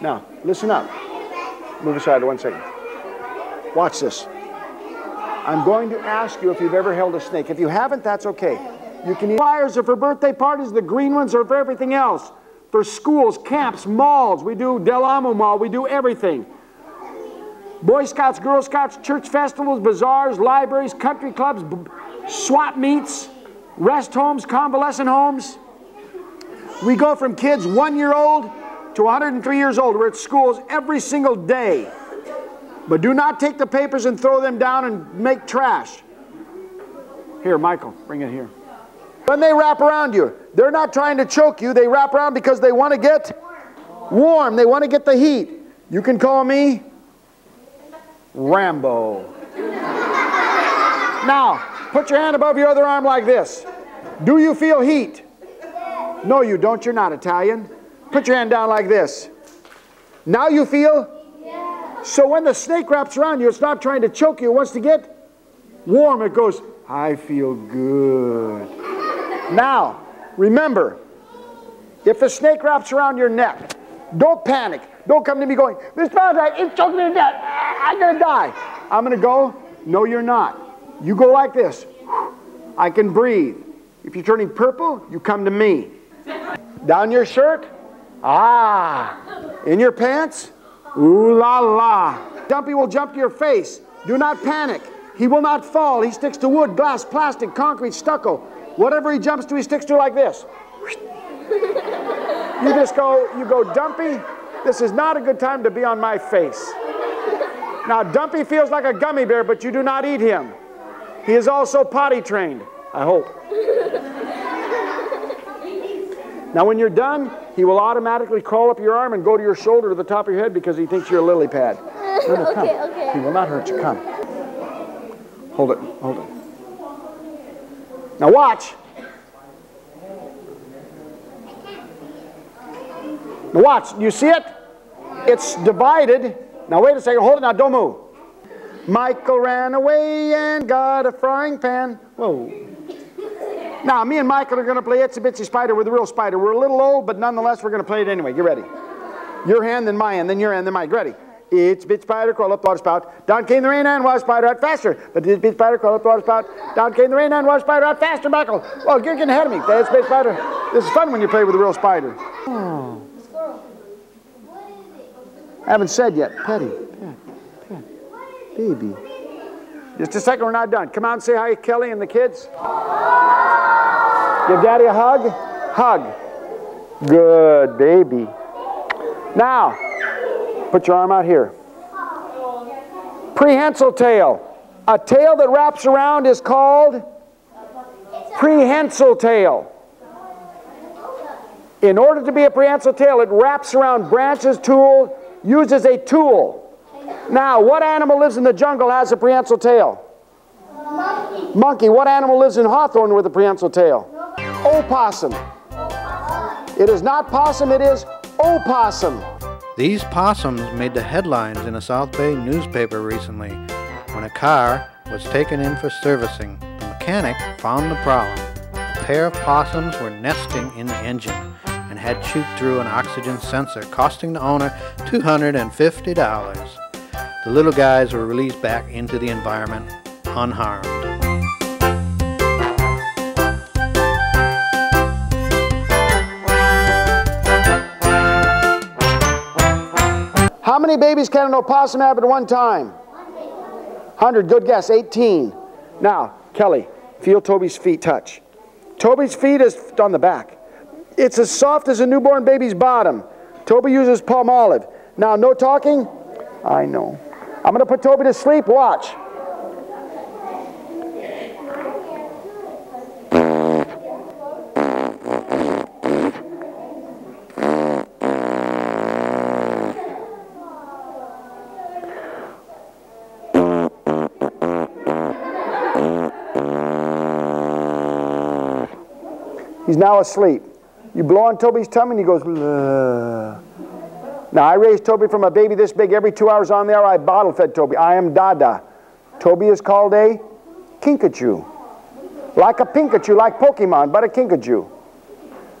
Now, listen up. Move aside one second. Watch this. I'm going to ask you if you've ever held a snake. If you haven't, that's okay. You can use flyers are for birthday parties, the green ones are for everything else. For schools, camps, malls. We do Del Amo Mall, we do everything. Boy Scouts, Girl Scouts, church festivals, bazaars, libraries, country clubs, swap meets, rest homes, convalescent homes. We go from kids one year old to 103 years old. We're at schools every single day. But do not take the papers and throw them down and make trash. Here, Michael, bring it here. When they wrap around you, they're not trying to choke you. They wrap around because they want to get warm. They want to get the heat. You can call me Rambo. now, put your hand above your other arm like this. Do you feel heat? No, you don't. You're not Italian. Put your hand down like this. Now you feel? So when the snake wraps around you, it's not trying to choke you. It wants to get warm. It goes, I feel good. now, remember, if the snake wraps around your neck, don't panic. Don't come to me going, this parasite is choking me to death. I'm going to die. I'm going to go, no, you're not. You go like this. I can breathe. If you're turning purple, you come to me. Down your shirt, ah. In your pants, ooh la la. Dumpy will jump to your face. Do not panic. He will not fall. He sticks to wood, glass, plastic, concrete, stucco. Whatever he jumps to, he sticks to like this. You just go, you go, Dumpy, this is not a good time to be on my face. Now, Dumpy feels like a gummy bear, but you do not eat him. He is also potty trained, I hope. Now, when you're done, he will automatically crawl up your arm and go to your shoulder to the top of your head because he thinks you're a lily pad. No, no, come. Okay, okay. He will not hurt you. Come. Hold it. Hold it. Now, watch. Now, watch. You see it? It's divided. Now, wait a second. Hold it now. Don't move. Michael ran away and got a frying pan. Whoa. Now, me and Michael are going to play Itsy Bitsy Spider with a real spider. We're a little old, but nonetheless, we're going to play it anyway. Get ready. Your hand, then my hand, then your hand, then mine. Ready? Itsy Bitsy Spider, crawl up the water spout. Down came the rain and water spider out faster. But Itsy Bitsy Spider, crawl up the water spout. Down came the rain and water spider out faster, Michael. Well, you're getting ahead of me. Itsy Bitsy Spider. This is fun when you play with a real spider. Oh. What is it? I haven't said yet. Petty. Pet. Pet. Baby. Just a second, we're not done. Come out and say hi, Kelly and the kids. Give Daddy a hug. Hug. Good, baby. Now, put your arm out here. Prehensile tail. A tail that wraps around is called prehensile tail. In order to be a prehensile tail, it wraps around branches, tool, uses a tool. Now, what animal lives in the jungle has a prehensile tail? Monkey. Monkey. What animal lives in Hawthorne with a prehensile tail? Opossum. It is not possum, it is opossum. These possums made the headlines in a South Bay newspaper recently when a car was taken in for servicing. The mechanic found the problem. A pair of possums were nesting in the engine and had chewed through an oxygen sensor, costing the owner $250. The little guys were released back into the environment unharmed. How many babies can an opossum have at one time? 100. Good guess. 18. Now, Kelly, feel Toby's feet touch. Toby's feet is on the back. It's as soft as a newborn baby's bottom. Toby uses Palmolive. Now, no talking? I know. I'm going to put Toby to sleep. Watch. He's now asleep. You blow on Toby's tummy and he goes, "Ugh." Now, I raised Toby from a baby this big. Every two hours on there, I bottle fed Toby. I am Dada. Toby is called a kinkajou. Like a Pikachu, like Pokemon, but a kinkajou.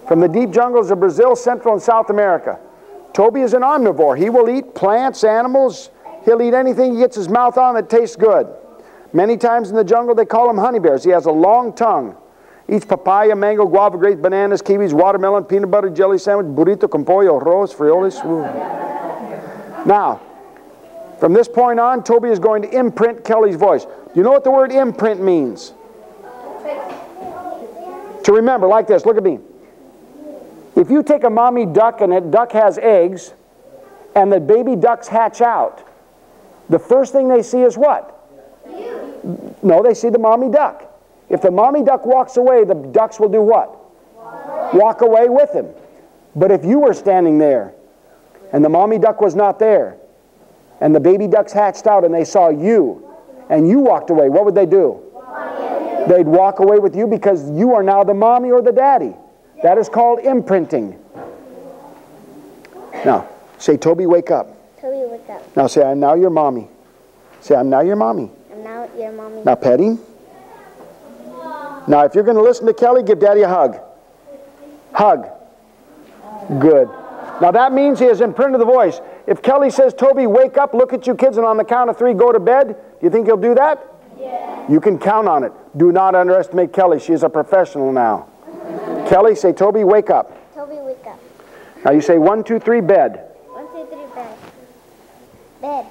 From the deep jungles of Brazil, Central and South America. Toby is an omnivore. He will eat plants, animals. He'll eat anything he gets his mouth on that tastes good. Many times in the jungle they call him honey bears. He has a long tongue. Eats papaya, mango, guava, grapes, bananas, kiwis, watermelon, peanut butter, jelly sandwich, burrito con pollo, arroz, frijoles. Now, from this point on, Toby is going to imprint Kelly's voice. Do you know what the word imprint means? To remember, like this, look at me. If you take a mommy duck and that duck has eggs, and the baby ducks hatch out, the first thing they see is what? No, they see the mommy duck. If the mommy duck walks away, the ducks will do what? Walk away with him. But if you were standing there and the mommy duck was not there and the baby ducks hatched out and they saw you and you walked away, what would they do? They'd walk away with you because you are now the mommy or the daddy. That is called imprinting. Now, say, Toby, wake up. Toby, wake up. Now say, I'm now your mommy. Say, I'm now your mommy. I'm now your mommy. Now petting. Now, if you're going to listen to Kelly, give Daddy a hug. Hug. Good. Now that means he has imprinted the voice. If Kelly says, Toby, wake up, look at you kids, and on the count of three, go to bed, do you think he'll do that? Yeah. You can count on it. Do not underestimate Kelly. She is a professional now. Kelly, say, Toby, wake up. Toby, wake up. Now you say, one, two, three, bed. One, two, three, bed. Bed.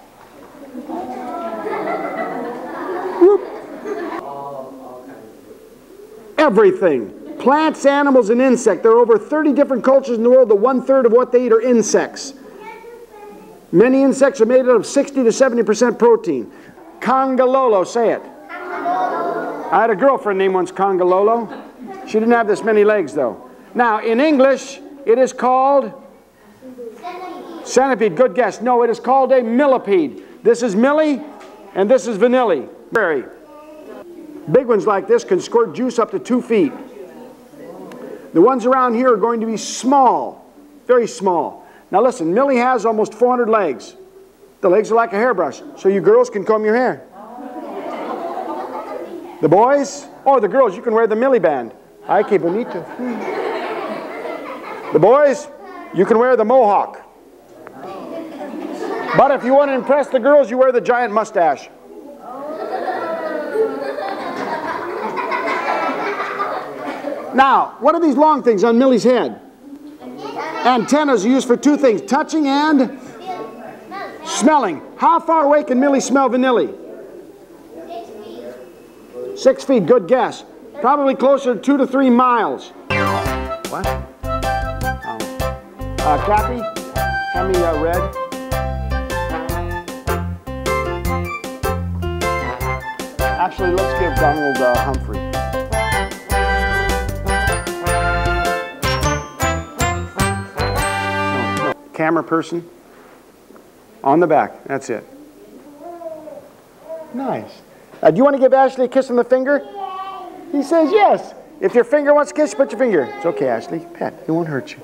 Everything. Plants, animals, and insects. There are over 30 different cultures in the world. The one third of what they eat are insects. Many insects are made out of 60 to 70% protein. Congalolo, say it. I had a girlfriend named once Congalolo. She didn't have this many legs though. Now, in English, it is called centipede. Good guess. No, it is called a millipede. This is millie, and this is vanilli. Berry. Big ones like this can squirt juice up to two feet. The ones around here are going to be small, very small. Now listen, Millie has almost 400 legs. The legs are like a hairbrush, so you girls can comb your hair. The boys, or the girls, you can wear the Millie band. Ay, que bonito. The boys, you can wear the mohawk. But if you want to impress the girls, you wear the giant mustache. Now, what are these long things on Millie's head? Antennas are used for two things, touching and smelling. How far away can Millie smell vanilli? Six feet, good guess. Probably closer to two to three miles. What? Um, uh, Kathy, hand me uh, red. Actually, let's give Donald uh, Humphrey. Camera person. On the back. That's it. Nice. Uh, do you want to give Ashley a kiss on the finger? He says yes. If your finger wants a kiss, put your finger. It's okay, Ashley. Pet. It won't hurt you.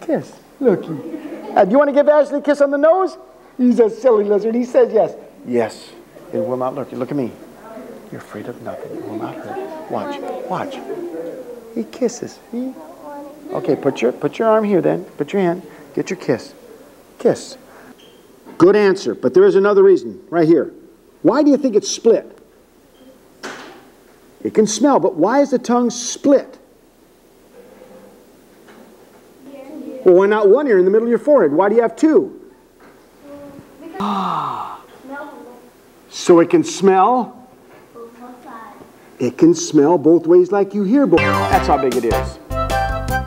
Kiss. Looky. Uh, do you want to give Ashley a kiss on the nose? He's a silly lizard. He says yes. Yes. It will not look. Look at me. You're afraid of nothing. It will not hurt. Watch. Watch. He kisses. He... Okay, put your put your arm here then. Put your hand. Get your kiss. Kiss. Good answer. But there is another reason right here. Why do you think it's split? It can smell, but why is the tongue split? Well, why not one ear in the middle of your forehead? Why do you have two? So it can smell. It can smell both ways like you hear both. That's how big it is.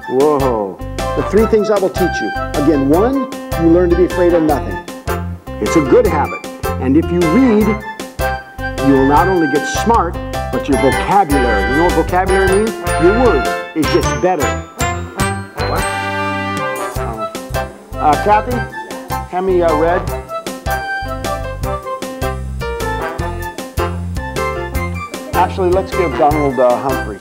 Whoa. The three things I will teach you. Again, one, you learn to be afraid of nothing. It's a good habit. And if you read, you will not only get smart, but your vocabulary. You know what vocabulary means? Your words. It gets better. What? Uh, Kathy, hand me uh, red. Actually, let's give Donald uh, Humphrey.